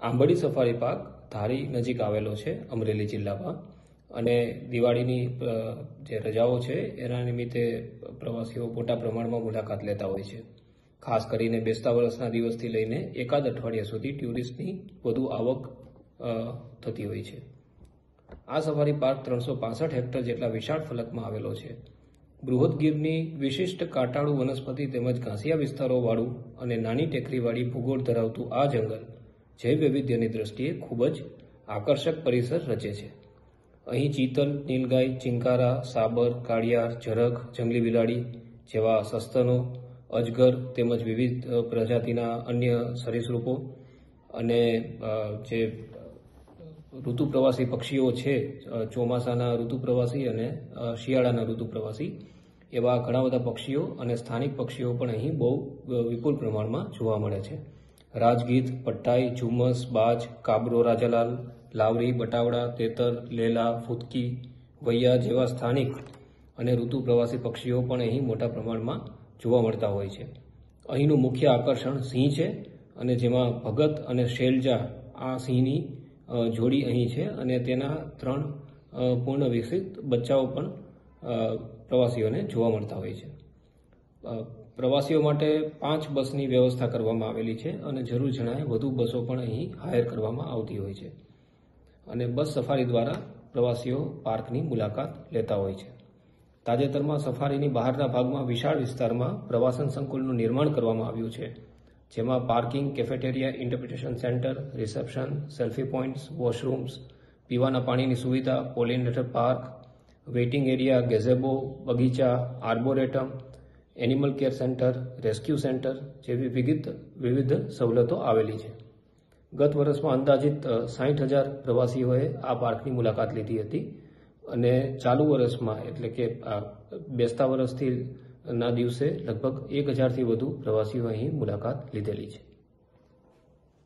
આંબડી safari park ધારી નજીક આવેલો છે, અમરેલી જિલ્લામાં. અને દિવાળીની જે રજાઓ છે, એના નિમિત્તે પ્રવાસીઓ મોટા પ્રમાણમાં મુલાકાત લેતા હોય છે. ખાસ કરીને બેસતા વર્ષના દિવસથી લઈને એકાદ અઠવાડિયા સુધી ટુરિસ્ટની વધુ આવક થતી હોય છે. આ સફારી પાર્ક ત્રણસો હેક્ટર જેટલા વિશાળ ફલકમાં આવેલો છે. બૃહદ ગીરની વિશિષ્ટ કાંટાળુ વનસ્પતિ તેમજ ઘાસિયા વિસ્તારોવાળું અને નાની ટેકરીવાળી ભૂગોળ ધરાવતું આ જંગલ જૈવ વૈવિધ્યની દ્રષ્ટિએ ખૂબ જ આકર્ષક પરિસર રચે છે. અહીં ચીતલ, નીલગાય, ચિંકારા, સાબર, કાળિયાર ઝરખ જંગલી બિલાડી જેવા સસ્તનો, અજગર તેમજ વિવિધ પ્રજાતિના અન્ય સરીસૃપો અને જે ઋતુ પ્રવાસી પક્ષીઓ છે ચોમાસાના ઋતુ પ્રવાસી અને શિયાળાના ઋતુ પ્રવાસી એવા ઘણા બધા પક્ષીઓ અને સ્થાનિક પક્ષીઓ પણ અહીં બહુ વિપુલ પ્રમાણમાં જોવા મળે છે. રાજગીત, પટ્ટાઈ, ઝુમ્મસ, બાજ, કાબરો, રાજાલાલ, લાવરી, બટાવડા, તેતર, લેલા, ફૂદકી, વૈયા જેવા સ્થાનિક અને ઋતુ પ્રવાસી પક્ષીઓ પણ અહીં મોટા પ્રમાણમાં જોવા મળતા હોય છે. અહીંનું મુખ્ય આકર્ષણ સિંહ છે અને જેમાં ભગત અને શૈલજા આ સિંહની જોડી અહીં છે અને તેના ત્રણ પૂર્ણ વિકસિત બચ્ચાઓ પણ પ્રવાસીઓને જોવા મળતા હોય છે. પ્રવાસીઓ માટે પાંચ બસની વ્યવસ્થા કરવામાં આવેલી છે અને જરૂર જણાય વધુ બસો પણ અહીં હાયર કરવામાં આવતી હોય છે. અને બસ સફારી દ્વારા પ્રવાસીઓ પાર્કની મુલાકાત લેતા હોય છે. તાજેતરમાં સફારીની બહારના ભાગમાં વિશાળ વિસ્તારમાં પ્રવાસન સંકુલનું નિર્માણ કરવામાં આવ્યું છે, જેમાં parking, cafeteria interpretation centre, reception, selfie points, washrooms, પીવાના પાણીની સુવિધા pollinator park, waiting area, gazebo, બગીચા, arboretum animal care centre rescue centre જેવી વિવિધ વિવિધ સવલતો આવેલી છે. ગત વર્ષમાં અંદાજિત સાઠ હજાર પ્રવાસીઓએ આ પાર્કની મુલાકાત લીધી હતી અને ચાલુ વર્ષમાં એટલે કે બેસતા વર્ષથી ના દિવસે લગભગ એક હજારથી વધુ પ્રવાસીઓ અહીં મુલાકાત લીધેલી છે.